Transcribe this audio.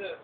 是。